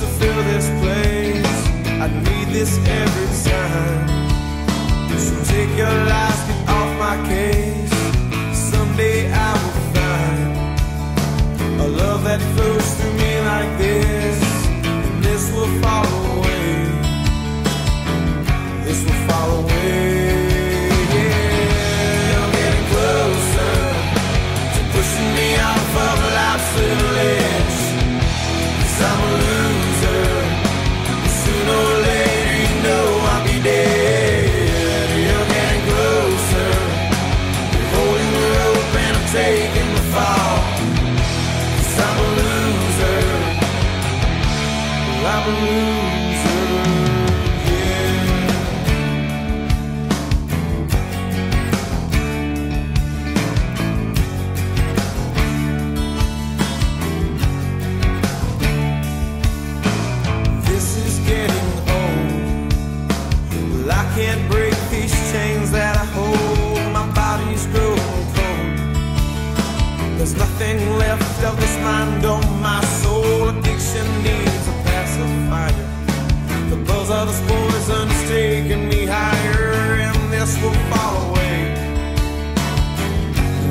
to fill this place. I need this every time. Fall. Cause I'm a loser. I'm a loser. Yeah. This is getting old. Well, I can't break There's nothing left of this mind or my soul. Addiction needs a pacifier. The buzz of this poison's taking me higher, and this will fall away.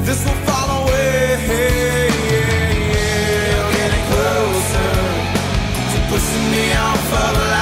This will fall away. Yeah, yeah. Getting closer to pushing me off of